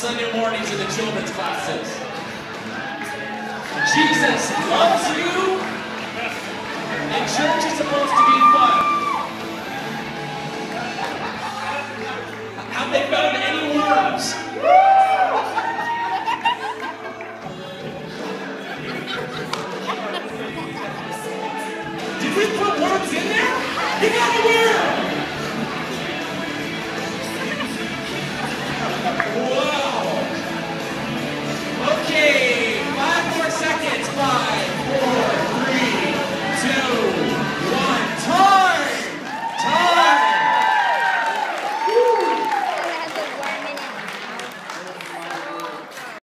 Sunday mornings in the children's classes. Jesus loves you, and church is supposed to be fun. Have they found any worms? Did we put worms in there? You got!